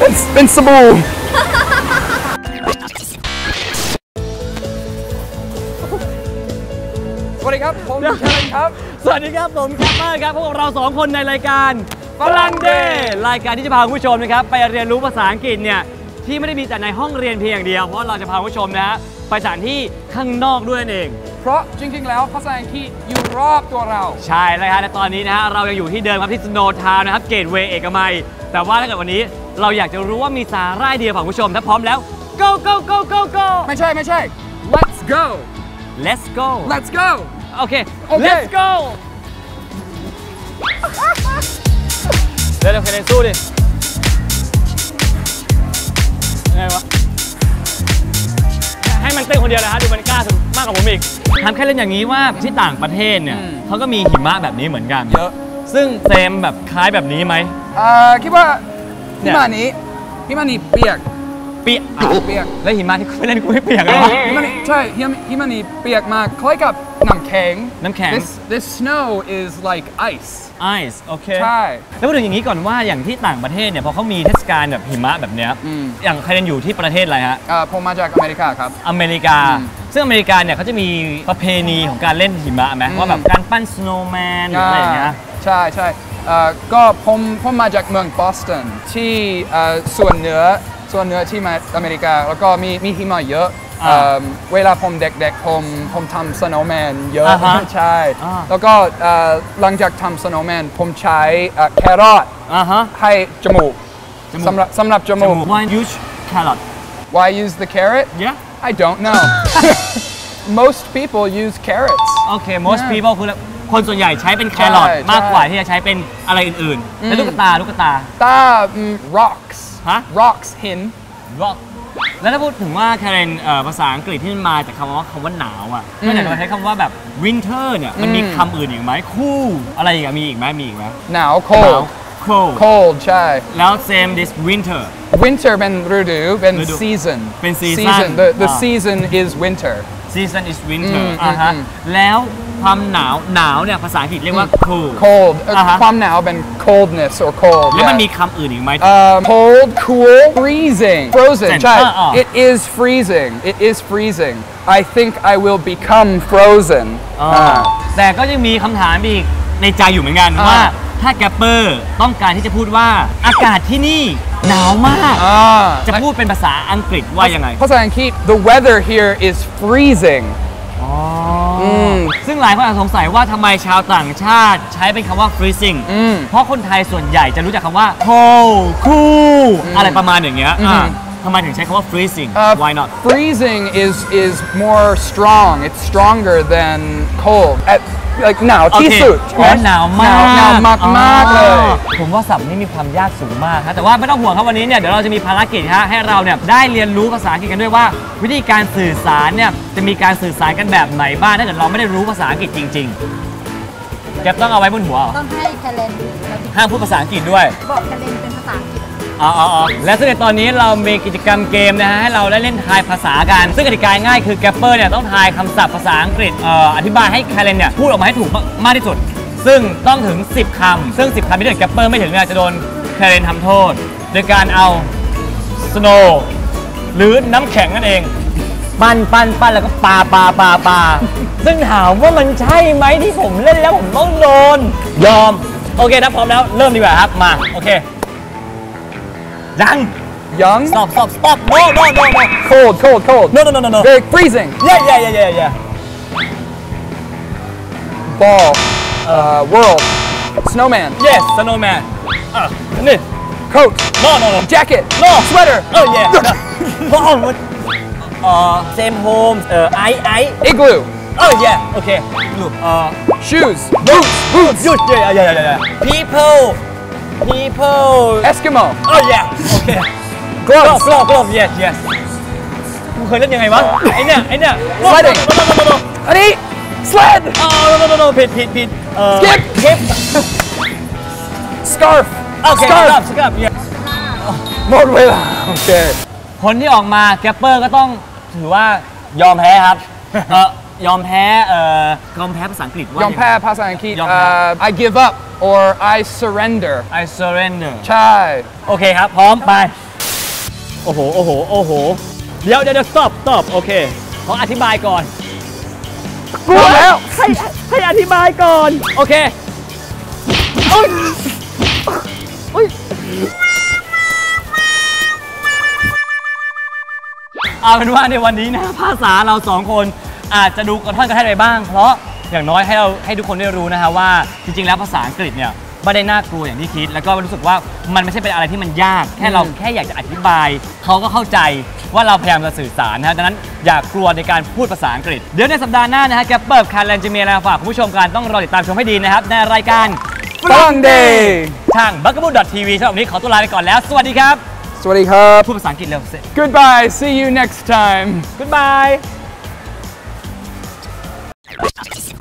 เป็นเป็นสบู่สวัสดีครับ ผมเชนครับ สวัสดีครับผมแคปเปอร์ครับพวกบเราสองคนในรายการฝรั่งเดย์รายการที่จะพาคุณผู้ชมนะครับ ไปเรียนรู้ภาษาอังกฤษเนี่ยที่ไม่ได้มีแต่ในห้องเรียนเพียงอย่างเดียว เพราะเราจะพาคุณผู้ชมนะฮะไปสถานที่ข้างนอกด้วยนั่นเอง เพราะจริงๆ แล้วภาษาอังกฤษอยู่รอบตัวเรา ใช่แล้วครับและตอนนี้นะฮะเรายังอยู่ที่เดิมครับที่สโนว์ทาวน์นะครับเกตเวย์เอกมัย แต่ว่าถ้าเกิดวันนี้ เราอยากจะรู้ว่ามีสาระเดียวของคุณผู้ชม ถ้าพร้อมแล้ว go go go go go ไม่ใช่ไม่ใช่ let's go let's go let's go โอเคโอเค let's go เดี๋ยวเดี๋ยวคะแนนสู้ดิยังไงวะ ให้มันเต้นคนเดียวเลยฮะดูมันกล้าสุดมากกว่าผมอีกทำแค่เล่นอย่างนี้ว่าที่ต่างประเทศเนี่ยอืม เขาก็มีหิมะแบบนี้เหมือนกัน เยอะซึ่งเซมแบบคล้ายแบบนี้ไหมเอ่อคิดว่า เนี่พี่ยมานี้พี่มานี้เปียกเปียกเปียกแล้วหิมะที่กูเล่นกูไม่เปียกเลยวะพี่มานี้ใช่พี่มาพี่มานี้เปียกมากคล้ายกับน้ำแข็ง น้ำแข็ง this this snow is like ice ไอซ์โอเค ใช่ แล้วพูดถึงอย่างนี้ก่อนว่าอย่างที่ต่างประเทศเนี่ยพอเขามีเทศกาลแบบหิมะแบบเนี้ยอืม อย่างใครเรียนอยู่ที่ประเทศอะไรฮะเอ่อผมมาจากอเมริกาครับ อเมริกา อืมซึ่งอเมริกาเนี่ยเขาจะมีประเพณีของการเล่นหิมะไหมอืม ว่าแบบการปั้น snowman หรืออะไรอย่างเงี้ย ใช่ใช่เอ่อ ก็ผมผมมาจากเมืองบอสตันที่เอ่อส่วนเหนือส่วนเหนือที่มาอเมริกา แล้วก็มีมีหิมะเยอะอ่าเอิ่มเวลาผมเด็กๆผมผมทำ snowman เยอะอ่าฮะใช่อ่าแล้วก็เอ่อหลังจากทำ snowman ผมใช้เอ่อ carrot อ่าฮะให้จมูกจมูกสำหรับสำหรับจจมูกมูก why use carrot Why use the carrot yeah I don't know Most people use carrots โอเค most อ่า people คือ คนส่วนใหญ่ใช้เป็นแครอทใช่มากกว่าที่จะใช้เป็นอะไรอื่นๆแล้วลูกตาลูกตา ตาอืม rocks ฮะ rocks หิน rock แล้วถ้าพูดถึงว่าแคเรนเอ่อภาษาอังกฤษที่มันมาจากคำว่าคำว่าหนาวอะอืมนอกจากเราใช้คำว่าแบบ winter เนี่ยมันมีอืม คำอื่นอีกไหมคู่อะไรอีกอะมีอีกไหมมีอีกไหมหนาว หนาว cold cold cold ใช่ แล้ว same this winter winter เป็นฤดูเป็น ฤดู season เป็น season season the the อ่า season is winter season is winter อืมอ่าฮะอืม แล้ว ความหนาวหนาวเนี่ยภาษาอังกฤษเรียกว่า cold cold เอ่ออ่าฮะ ความหนาวเป็น coldness or cold แล้วมัน yeah มีคำอื่นอีกไหม Um, cold, cool, freezing, frozen. ใช่อ่าอ่า It is freezing. It is freezing. I think I will become frozen. อ่าอ่าแต่ก็ยังมีคำถามอีกในใจอยู่เหมือนกันอ่า ว่า ถ้าแกปเปอร์ต้องการที่จะพูดว่าอากาศที่นี่หนาวมากอ่าจะพูดเป็นภาษาอังกฤษว่ายังไง ภาษาอังกฤษ the weather here is freezing อ๋ออ ม ซึ่งหลายคนอาจสงสัยว่าทำไมชาวต่างชาติใช้เป็นคำว่า freezing อืม เพราะคนไทยส่วนใหญ่จะรู้จักคำว่า cold cool อะไรประมาณอย่างเงี้ยอืม อ่า ทำไมถึงใช้คำว่า freezing Uh, why not freezing is is more strong. It's stronger than cold. At like หนาวที่สุดโอเคอ๋อหนาวมากหนาวมากมากๆเลย อ๋อผมว่าศัพท์นี้มีความยากสูงมากครับแต่ว่าไม่ต้องห่วงครับวันนี้เนี่ยเดี๋ยวเราจะมีภารกิจฮะให้เราเนี่ยได้เรียนรู้ภาษาอังกฤษกันด้วยว่า วิธีการสื่อสารเนี่ยจะมีการสื่อสารกันแบบไหนบ้างถ้าเกิดเราไม่ได้รู้ภาษาอังกฤษจริงๆแกปต้องเอาไว้บนหัวเหรอต้องให้แคเลนห้ามพูดภาษาอังกฤษด้วย บอกแคเลนเป็นภาษาอังกฤษ อ๋ออ๋อและซึ่งในตอนนี้เรามีกิจกรรมเกมนะฮะให้เราได้เล่นทายภาษากัน ซึ่งกติกาง่ายคือแคปเปอร์เนี่ยต้องทายคำศัพท์ภาษาอังกฤษเอ่ออธิบายให้แคเรนเนี่ยพูดออกมาให้ถูกมากที่สุด ซึ่งต้องถึง 10คำซึ่ง 10คำที่เกิดแคปเปอร์ไม่ถึงเนี่ยจะโดนแคเรนทำโทษ โดยการเอา snow หรือน้ำแข็งนั่นเอง ปั้นปั้นปั้นแล้วก็ปาปาปาปาซึ่งถามว่ามันใช่ไหมที่ผมเล่นแล้วผมต้องโดน ยอม โอเคถ้าพร้อมแล้วเริ่มดีกว่าครับมา โอเค Young. Young. Stop, stop, stop. No, no, no, no. Cold, cold, cold. No, no, no, no, no. Very freezing. Yeah, yeah, yeah, yeah, yeah. Ball. Uh, world. Snowman. Yes, snowman. Ah, uh, knit. Coat. No, no, no. Jacket. No. Sweater. Oh, yeah. no. what? Uh, same home. Uh, I, I. Igloo. Oh, yeah. Okay. Igloo. Uh, shoes. Boots. Boots. Boots. Yeah, yeah, yeah, yeah. People. People Eskimo oh yeah okay gloves glove glove glove yes yes มึงเคยเล่นยังไงวะไอเนี่ยไอเนี่ย no no Sledding. no no no no อันนี้ sled อ๋อ no no no no ผิดผิดผิดเอ่อ Skip. skip scarf โอเค scarf ครับสครับ yeah หมดเวลาโอเคผลที่ออกมาแกปเปอร์ก็ต้องถือว่ายอมแพ้ครับเออ ยอมแพ้เอ่อยอมแพ้ภาษาอังกฤษว่ายอมแพ้ภาษาอังกฤษยอมแพ้ uh, I give up or I surrender I surrender ใช่ โอเคครับ พร้อมไป โอ้โห โอ้โห โอ้โห เดี๋ยวเดี๋ยวเดี๋ยว stop stop โอเคขออธิบายก่อนกลัวแล้ว ให้ให้อธิบายก่อน โอเคอุ๊ยอุ๊ยเอาเป็นว่าในวันนี้นะภาษาเราสองคน อาจจะดูกระท่อนกระแท่นไปบ้าง เพราะอย่างน้อยให้เราให้ทุกคนได้รู้นะฮะว่าจริง ๆ แล้วภาษาอังกฤษเนี่ยไม่ได้น่ากลัวอย่างที่คิด แล้วก็รู้สึกว่ามันไม่ใช่เป็นอะไรที่มันยาก แค่เราแค่อยากจะอธิบาย เขาก็เข้าใจว่าเราพยายามจะสื่อสารนะฮะดังนั้นอย่ากลัวในการพูดภาษาอังกฤษ เดี๋ยวในสัปดาห์หน้านะฮะแคปเปอร์คาร์แลนจะมีอะไรมาฝากคุณผู้ชมกันต้องรอติดตามชมให้ดีนะครับในรายการ Fun Day ทาง b u g a b o o t v สำหรับวันนี้ขอตัวลาไปก่อนแล้ว สวัสดีครับ สวัสดีครับ พูดภาษาอังกฤษเร็วสิ Goodbye see you next time Goodbye すいません。